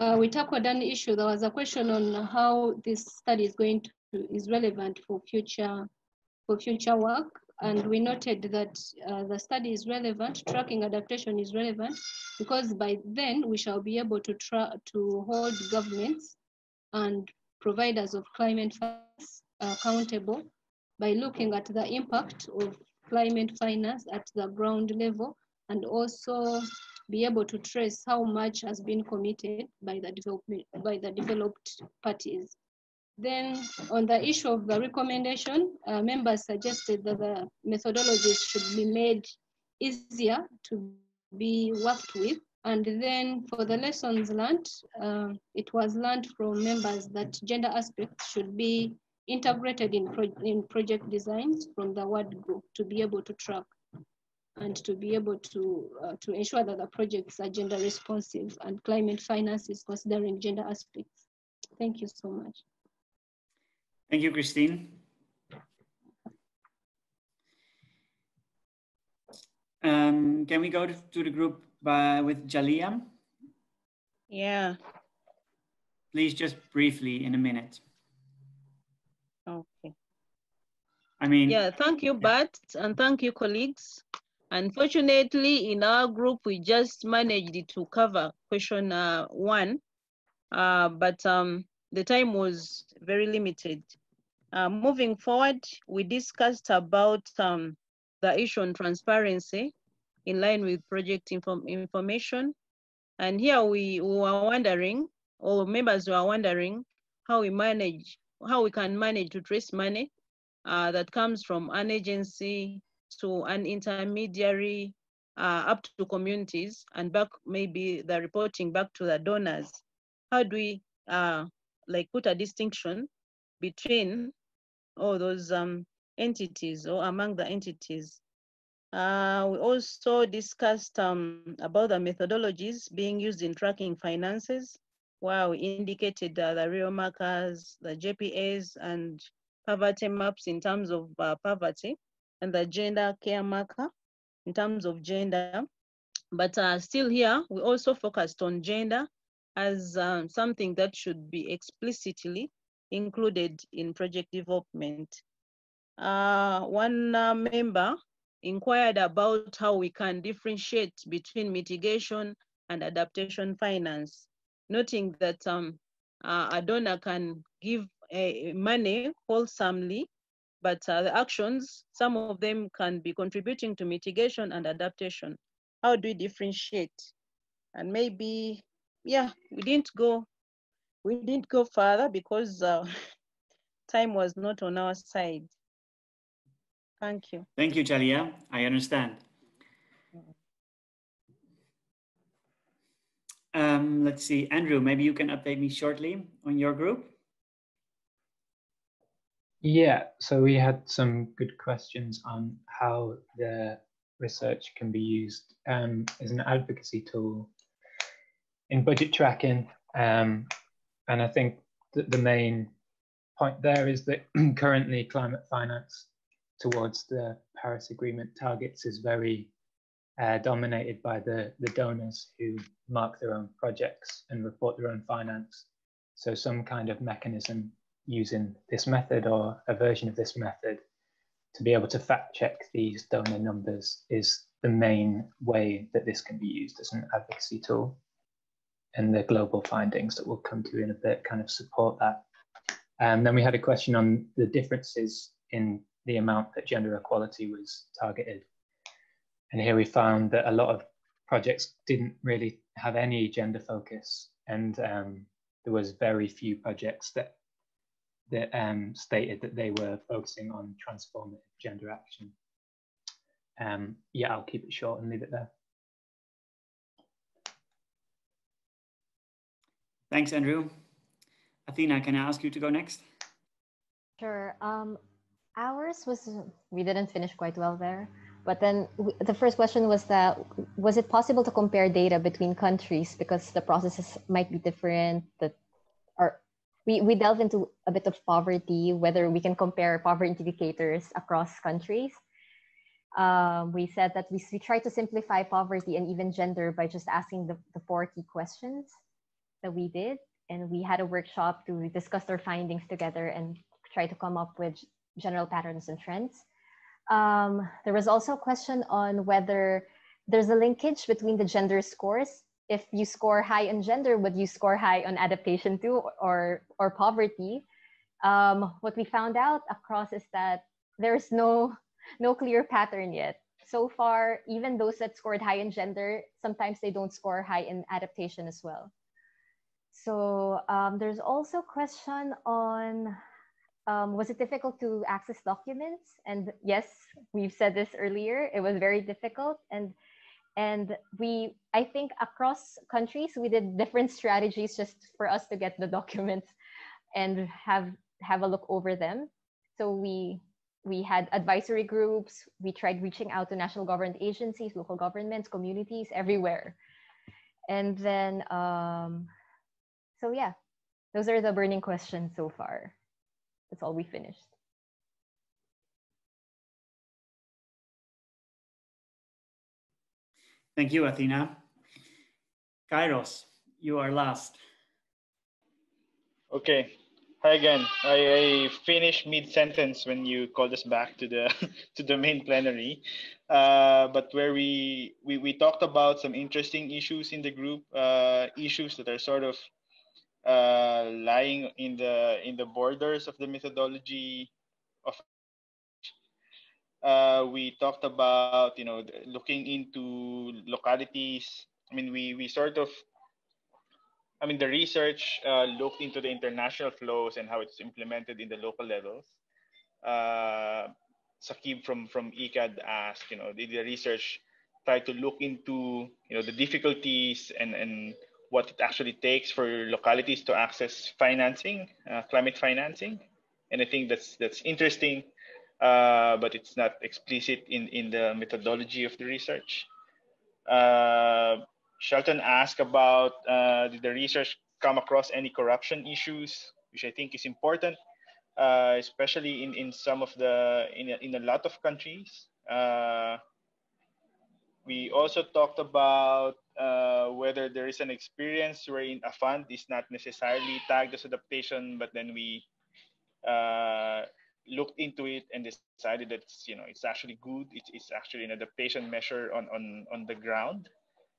[SPEAKER 2] uh, we tackled an issue. There was a question on how this study is going to is relevant for future for future work. And we noted that uh, the study is relevant, tracking adaptation is relevant, because by then we shall be able to, try to hold governments and providers of climate finance accountable by looking at the impact of climate finance at the ground level and also be able to trace how much has been committed by the development by the developed parties. Then on the issue of the recommendation, uh, members suggested that the methodologies should be made easier to be worked with. And then for the lessons learned, uh, it was learned from members that gender aspects should be integrated in, pro in project designs from the word group to be able to track and to be able to, uh, to ensure that the projects are gender responsive and climate finance is considering gender aspects. Thank you so much.
[SPEAKER 1] Thank you, Christine. Um, can we go to, to the group by, with Jalia?
[SPEAKER 3] Yeah.
[SPEAKER 1] Please just briefly in a minute.
[SPEAKER 3] Okay.
[SPEAKER 1] I mean,
[SPEAKER 3] Yeah, thank you, Bart, and thank you, colleagues. Unfortunately, in our group, we just managed to cover question uh, one, uh, but um, the time was very limited. Uh, moving forward, we discussed about um, the issue on transparency in line with project inform information. And here we, we were wondering, or members were wondering, how we manage, how we can manage to trace money uh, that comes from an agency to an intermediary uh, up to communities and back maybe the reporting back to the donors. How do we uh, like put a distinction between all those um, entities or among the entities? Uh, we also discussed um, about the methodologies being used in tracking finances, where we indicated uh, the Rio markers, the JPAs, and poverty maps in terms of uh, poverty, and the gender care marker in terms of gender. But uh, still here, we also focused on gender as um, something that should be explicitly included in project development. Uh, one uh, member inquired about how we can differentiate between mitigation and adaptation finance, noting that um, uh, a donor can give money wholesomely, but uh, the actions, some of them can be contributing to mitigation and adaptation. How do we differentiate? And maybe, yeah, we didn't go, we didn't go further because uh, time was not on our side. Thank you.
[SPEAKER 1] Thank you, Jalia. I understand. Um, let's see, Andrew, maybe you can update me shortly on your group.
[SPEAKER 6] Yeah, so we had some good questions on how the research can be used um, as an advocacy tool in budget tracking. Um, and I think that the main point there is that currently climate finance towards the Paris Agreement targets is very uh, dominated by the, the donors who mark their own projects and report their own finance. So some kind of mechanism using this method or a version of this method to be able to fact check these donor numbers is the main way that this can be used as an advocacy tool. And the global findings that we'll come to in a bit kind of support that. And then we had a question on the differences in the amount that gender equality was targeted. And here we found that a lot of projects didn't really have any gender focus, and um, there was very few projects that that um, stated that they were focusing on transformative gender action. Um, yeah, I'll keep it short and leave it there.
[SPEAKER 1] Thanks, Andrew. Athena, can I ask you to go next?
[SPEAKER 5] Sure. Um, ours was, we didn't finish quite well there. But then the first question was that, was it possible to compare data between countries because the processes might be different, that or we, we delve into a bit of poverty, whether we can compare poverty indicators across countries. Um, we said that we, we try to simplify poverty and even gender by just asking the, the four key questions that we did. And we had a workshop to discuss our findings together and try to come up with general patterns and trends. Um, there was also a question on whether there's a linkage between the gender scores if you score high in gender, would you score high on adaptation too, or or poverty? Um, what we found out across is that there's no no clear pattern yet. So far, even those that scored high in gender, sometimes they don't score high in adaptation as well. So um, there's also question on um, was it difficult to access documents? And yes, we've said this earlier. It was very difficult, and and we i think across countries we did different strategies just for us to get the documents and have have a look over them. So we we had advisory groups. We tried reaching out to national government agencies local governments communities everywhere. And then um so yeah those are the burning questions so far. That's all we finished
[SPEAKER 1] Thank you, Athena. Kairos, you are last.
[SPEAKER 7] Okay. Hi again. I, I finished mid-sentence when you called us back to the to the main plenary, uh, but where we, we we talked about some interesting issues in the group, uh, issues that are sort of uh, lying in the in the borders of the methodology of. Uh, we talked about you know looking into localities. I mean, we we sort of I mean, the research uh, looked into the international flows and how it's implemented in the local levels. Uh, Sakib from from ICAD asked, you know, did the research try to look into, you know, the difficulties and and what it actually takes for localities to access financing, uh, climate financing, and I think that's that's interesting, uh, but it's not explicit in in the methodology of the research. Uh, Shelton asked about uh, did the research come across any corruption issues, which I think is important, uh, especially in, in some of the, in a, in a lot of countries. Uh, we also talked about uh, whether there is an experience wherein a fund is not necessarily tagged as adaptation, but then we looked into it and decided that you know it's actually good. It's, it's actually an adaptation measure on on on the ground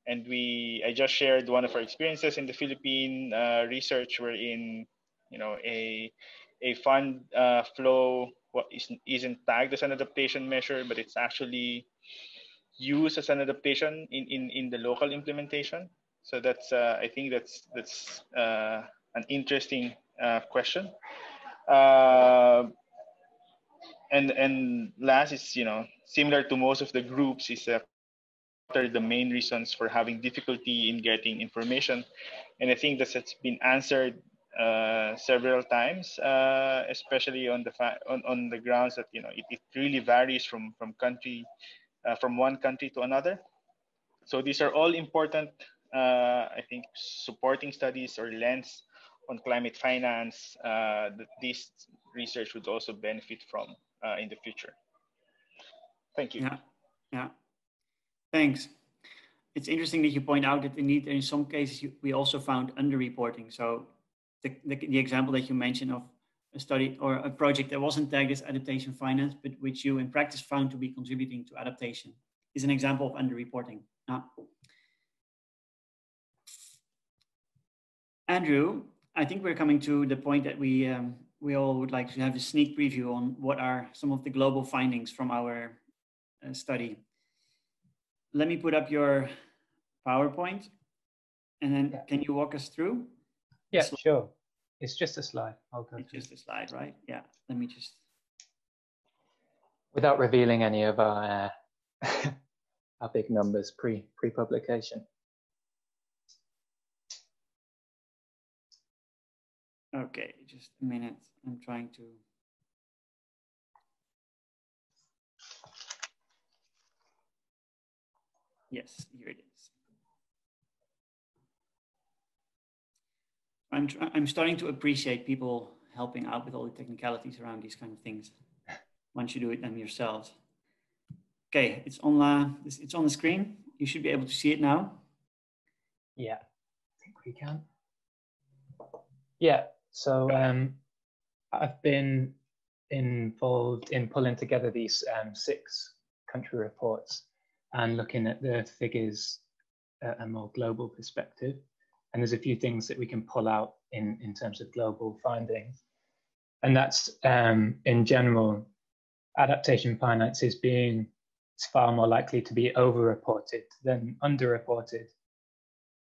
[SPEAKER 7] and we I just shared one of our experiences in the Philippine uh, research wherein you know a a fund uh, flow what is, isn't tagged as an adaptation measure, but it's actually used as an adaptation in, in, in the local implementation. So that's uh, I think that's that's uh, an interesting uh, question. Uh, and and last is you know similar to most of the groups is a are the main reasons for having difficulty in getting information? And I think that's been answered uh, several times, uh, especially on the on, on the grounds that you know it, it really varies from from country uh, from one country to another. So these are all important, uh, I think, supporting studies or lens on climate finance uh, that this research would also benefit from uh, in the future. Thank you.
[SPEAKER 1] Yeah, yeah. Thanks. It's interesting that you point out that indeed in some cases you, we also found underreporting. So the, the, the, example that you mentioned of a study or a project that wasn't tagged as adaptation finance, but which you in practice found to be contributing to adaptation is an example of underreporting. Now, Andrew, I think we're coming to the point that we um, we all would like to have a sneak preview on what are some of the global findings from our uh, study let me put up your PowerPoint and then yeah. can you walk us through?
[SPEAKER 6] Yeah, sure. It's just a slide.
[SPEAKER 1] I'll go it's just a slide, right? Yeah, let me just.
[SPEAKER 6] Without revealing any of our, uh, our big numbers pre, pre-publication.
[SPEAKER 1] Okay, just a minute. I'm trying to. Yes, here it is. I'm, I'm starting to appreciate people helping out with all the technicalities around these kind of things. Once you do it them yourselves. Okay, it's on, uh, it's on the screen. You should be able to see it now.
[SPEAKER 6] Yeah, I think we can. Yeah, so um, I've been involved in pulling together these um, six country reports and looking at the figures at a more global perspective. And there's a few things that we can pull out in, in terms of global findings. And that's um, in general, adaptation finance is being far more likely to be overreported than underreported.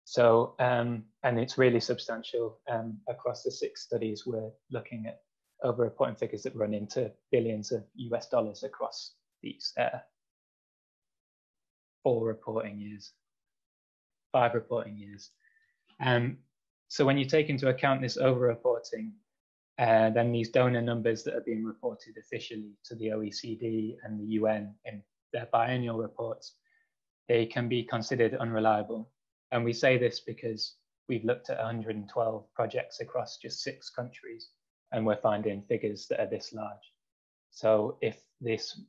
[SPEAKER 6] So, um, and it's really substantial um, across the six studies. We're looking at overreporting figures that run into billions of US dollars across these uh, four reporting years, five reporting years. Um, so when you take into account this over-reporting, uh, then these donor numbers that are being reported officially to the OECD and the UN in their biennial reports, they can be considered unreliable. And we say this because we've looked at 112 projects across just six countries, and we're finding figures that are this large. So if this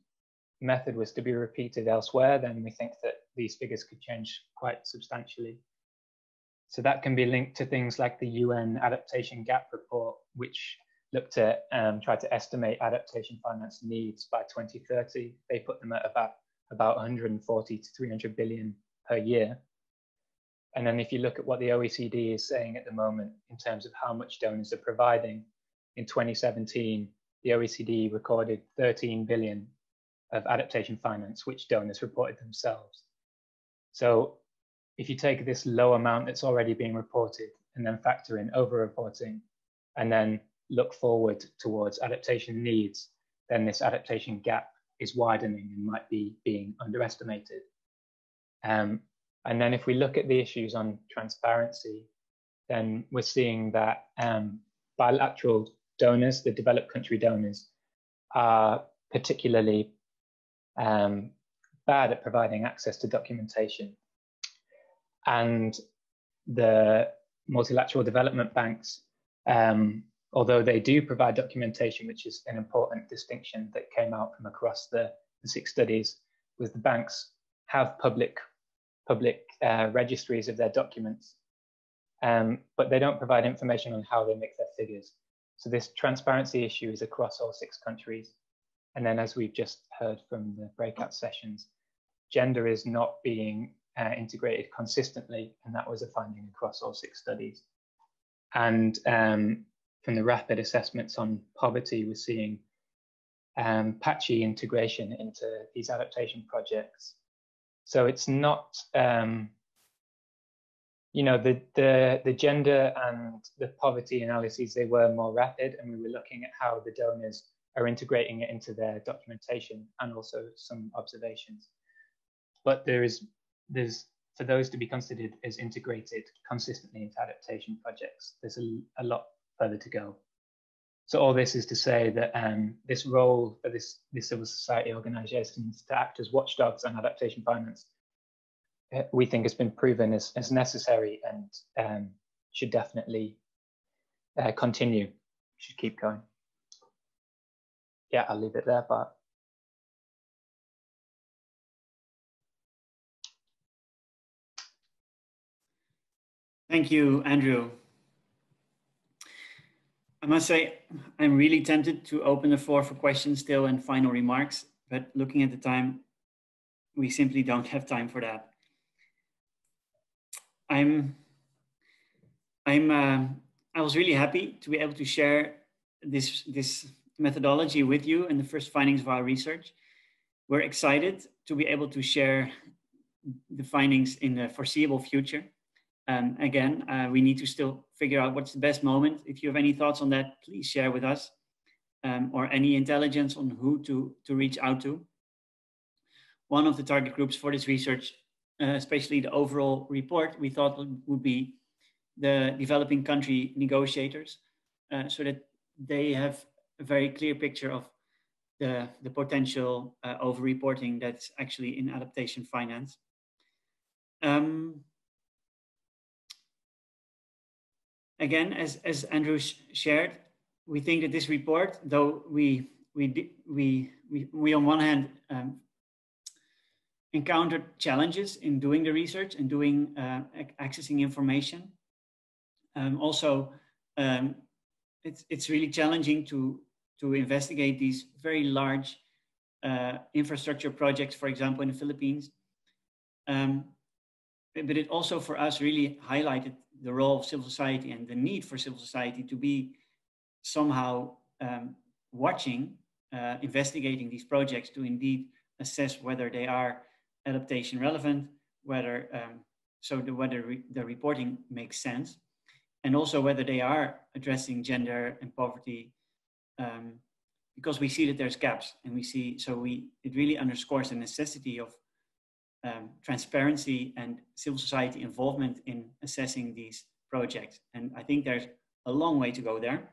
[SPEAKER 6] method was to be repeated elsewhere, then we think that these figures could change quite substantially. So that can be linked to things like the UN Adaptation Gap Report, which looked at um, tried to estimate adaptation finance needs by 2030. They put them at about about 140 to 300 billion per year. And then if you look at what the OECD is saying at the moment in terms of how much donors are providing, in 2017, the OECD recorded 13 billion of adaptation finance, which donors reported themselves. So if you take this low amount that's already being reported and then factor in over-reporting and then look forward towards adaptation needs, then this adaptation gap is widening and might be being underestimated. Um, and then if we look at the issues on transparency, then we're seeing that um, bilateral donors, the developed country donors, are particularly um, bad at providing access to documentation. And the multilateral development banks, um, although they do provide documentation, which is an important distinction that came out from across the, the six studies, was the banks have public public uh, registries of their documents, um, but they don't provide information on how they make their figures. So this transparency issue is across all six countries. And then as we've just heard from the breakout sessions, gender is not being uh, integrated consistently, and that was a finding across all six studies. And um, from the rapid assessments on poverty, we're seeing um, patchy integration into these adaptation projects. So it's not, um, you know, the, the, the gender and the poverty analyses, they were more rapid and we were looking at how the donors are integrating it into their documentation and also some observations. But there is, there's, for those to be considered as integrated consistently into adaptation projects, there's a, a lot further to go. So all this is to say that um, this role for this, this civil society organisations to act as watchdogs on adaptation finance, eh, we think has been proven as, as necessary and um, should definitely uh, continue, should keep going. Yeah, I'll leave it there, but
[SPEAKER 1] Thank you, Andrew. I must say, I'm really tempted to open the floor for questions still and final remarks, but looking at the time, we simply don't have time for that. I'm, I'm, uh, I was really happy to be able to share this, this methodology with you and the first findings of our research. We're excited to be able to share the findings in the foreseeable future. Um, again, uh, we need to still figure out what's the best moment. If you have any thoughts on that, please share with us um, or any intelligence on who to, to reach out to. One of the target groups for this research, uh, especially the overall report, we thought would, be the developing country negotiators uh, so that they have a very clear picture of the, the potential uh, over-reporting that's actually in adaptation finance. Um, again, as, as Andrew sh shared, we think that this report, though we, we, we, we, we on one hand um, encountered challenges in doing the research and doing uh, accessing information. Um, also, um, it's, it's really challenging to, to investigate these very large uh, infrastructure projects, for example, in the Philippines. Um, but it also for us really highlighted the role of civil society and the need for civil society to be somehow um, watching, uh, investigating these projects to indeed assess whether they are adaptation relevant, whether um, so the, whether re the reporting makes sense, and also whether they are addressing gender and poverty, um, because we see that there's gaps, and we see so we it really underscores the necessity of um, transparency and civil society involvement in assessing these projects. And I think there's a long way to go there.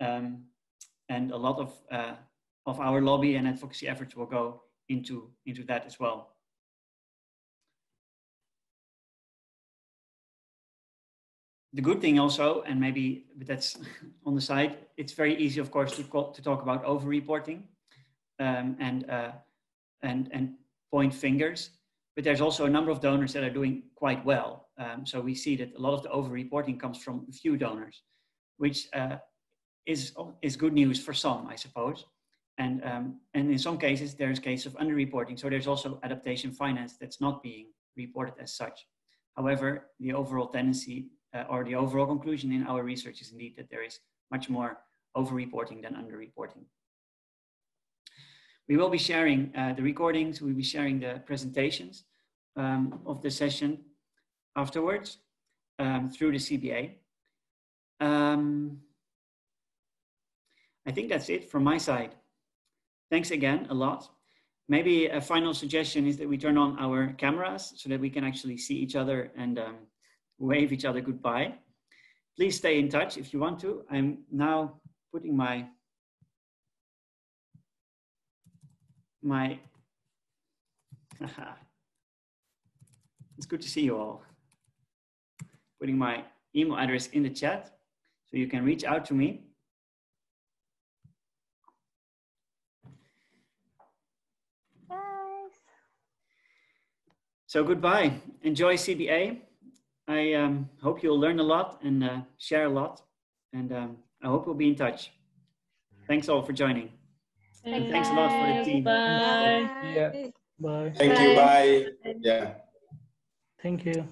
[SPEAKER 1] Um, and a lot of, uh, of our lobby and advocacy efforts will go into, into that as well. The good thing also, and maybe but that's on the side, it's very easy, of course, to, call, to talk about over-reporting um, and, uh, and, and point fingers, but there's also a number of donors that are doing quite well. Um, so we see that a lot of the over-reporting comes from a few donors, which uh, is, is good news for some, I suppose. And, um, and in some cases, there's case of underreporting. So there's also adaptation finance that's not being reported as such. However, the overall tendency uh, or the overall conclusion in our research is indeed that there is much more over-reporting than under-reporting. We will be sharing uh, the recordings, we'll be sharing the presentations um, of the session afterwards um, through the CBA. Um, I think that's it from my side. Thanks again a lot. Maybe a final suggestion is that we turn on our cameras so that we can actually see each other and um, wave each other goodbye. Please stay in touch if you want to. I'm now putting my my it's good to see you all. Putting my email address in the chat so you can reach out to me. So goodbye. Enjoy CBA. I um, hope you'll learn a lot and uh, share a lot. And um, I hope we'll be in touch. Thanks all for joining. And thanks a lot for the team.
[SPEAKER 8] Bye.
[SPEAKER 6] Yeah.
[SPEAKER 8] Bye.
[SPEAKER 4] Thank you. Bye. Yeah.
[SPEAKER 8] Thank you.